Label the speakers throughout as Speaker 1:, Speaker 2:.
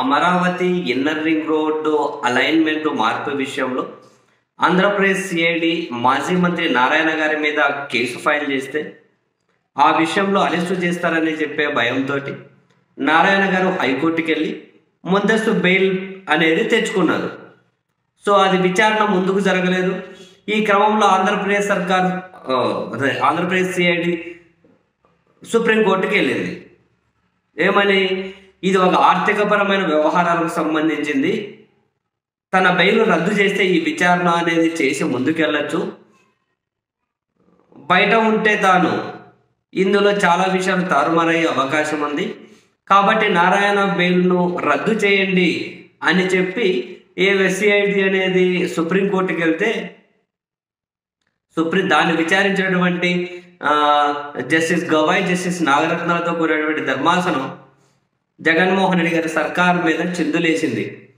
Speaker 1: Amaravati inner ring road alignment మార్పు విషయంలో Andhra Pradesh CID మాజీ మంత్రి నారాయణ గారి మీద కేసు ఫైల్ చేస్తే ఆ విషయంలో అరెస్టు చేస్తారని చెప్పే భయంతో నారాయణ గారు హైకోర్టుకి వెళ్ళి ముందస్తు బెయిల్ అనేది తెచ్చుకున్నారు. సో అది విచారణ ముందుకు జరగలేదు. ఈ క్రమంలో ఆంధ్రప్రదేశ్ సర్కార్ ఆంధ్రప్రదేశ్ సిఐడి సుప్రీంకోర్టుకి వెళ్ళింది ఏమని? ఇది ఒక ఆర్థికపరమైన వ్యవహారాలకు సంబంధించింది. తన బెయిల్ రద్దు చేస్తే ఈ విచారణ అనేది చేసి ముందుకెళ్ళచ్చు. బయట ఉంటే తాను ఇందులో చాలా విషయాలు తారుమారయ్యే అవకాశం ఉంది. కాబట్టి నారాయణ బెయిల్ను రద్దు చేయండి అని చెప్పి ఏ ఎస్సిఐడి అనేది సుప్రీంకోర్టుకి వెళ్తే సుప్రీం దాన్ని విచారించినటువంటి జస్టిస్ గవాయ్ జస్టిస్ నాగరత్నాలతో కూడినటువంటి ధర్మాసనం జగన్మోహన్ రెడ్డి గారి సర్కార్ మీద చిందులేసింది.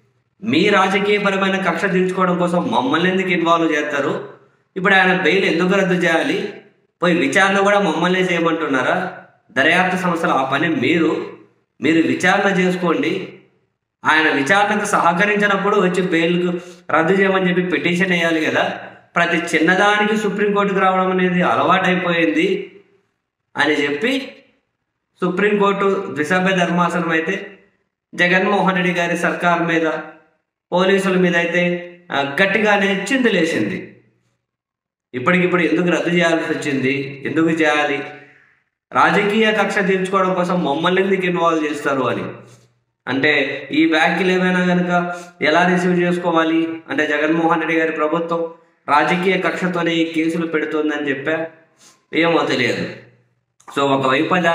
Speaker 1: మీ రాజకీయపరమైన కక్ష తీర్చుకోవడం కోసం మమ్మల్ని ఎందుకు ఇన్వాల్వ్ చేస్తారు? ఇప్పుడు ఆయన బెయిల్ ఎందుకు రద్దు చేయాలి? పోయి విచారణ కూడా మమ్మల్ని చేయమంటున్నారా? దర్యాప్తు సంస్థలు ఆ పని మీరు మీరు విచారణ చేసుకోండి. ఆయన విచారణకు సహకరించినప్పుడు వచ్చి బెయిల్కు రద్దు చేయమని చెప్పి పిటిషన్ వేయాలి కదా. ప్రతి చిన్నదానికి సుప్రీంకోర్టుకు రావడం అనేది అలవాటైపోయింది అని చెప్పి సుప్రీంకోర్టు ద్విసభ్య ధర్మాసనం అయితే జగన్మోహన్ రెడ్డి గారి సర్కార్ మీద పోలీసుల మీద అయితే ఆ, గట్టిగానే చిందులేసింది. ఇప్పటికిప్పుడు ఎందుకు రద్దు చేయాల్సి వచ్చింది? ఎందుకు చేయాలి? రాజకీయ కక్ష తీర్చుకోవడం కోసం మమ్మల్ని ఎందుకు ఇన్వాల్వ్ చేస్తారు అని. అంటే ఈ వ్యాఖ్యలు ఏమైనా కనుక ఎలా రిసీవ్ చేసుకోవాలి? అంటే జగన్మోహన్ రెడ్డి గారి ప్రభుత్వం రాజకీయ కక్షతోనే ఈ కేసులు పెడుతుందని చెప్పా? ఏమో తెలియదు. సో ఒకవైపు అది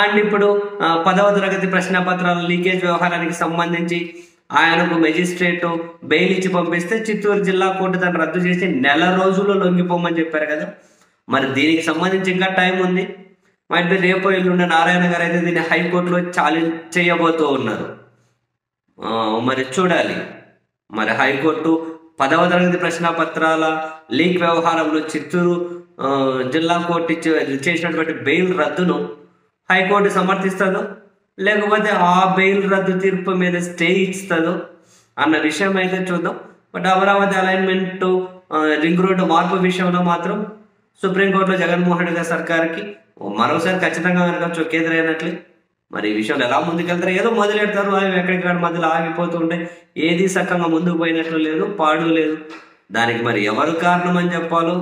Speaker 1: అండ్ ఇప్పుడు పదవ తరగతి ప్రశ్న పత్రాల లీకేజ్ వ్యవహారానికి సంబంధించి ఆయనకు మెజిస్ట్రేట్ బెయిల్ ఇచ్చి పంపిస్తే చిత్తూరు జిల్లా కోర్టు దాన్ని రద్దు చేసి నెల రోజుల్లో లొంగిపోమని చెప్పారు కదా. మరి దీనికి సంబంధించి ఇంకా టైం ఉంది. మరి రేపు ఎల్లుండి నారాయణ గారు అయితే దీన్ని హైకోర్టులో ఛాలెంజ్ చేయబోతూ ఉన్నారు. మరి చూడాలి. మరి హైకోర్టు పదవ తరగతి ప్రశ్న పత్రాల లీక్ వ్యవహారంలో చిత్తూరు జిల్లా కోర్టు ఇచ్చి చేసినటువంటి బెయిల్ రద్దును హైకోర్టు సమర్థిస్తుందో లేకపోతే ఆ బెయిల్ రద్దు తీర్పు మీద స్టే ఇస్తుందో అన్న విషయం అయితే చూద్దాం but Amaravati alignment ring road మార్పు విషయంలో మాత్రం సుప్రీంకోర్టులో జగన్మోహన్ రెడ్డి గారి సర్కార్కి మరోసారి ఖచ్చితంగా కనుక చొక్కెదురైనట్లే. మరి ఈ విషయంలో ఎలా ముందుకెళ్తారు ఏదో మొదలెడతారు అవి ఎక్కడికక్కడ మధ్యలో ఆగిపోతూ ఉంటాయి ఏది సక్కంగా ముందుకు పోయినట్లు లేదు పాడు లేదు. దానికి మరి ఎవరు కారణం అని చెప్పాలో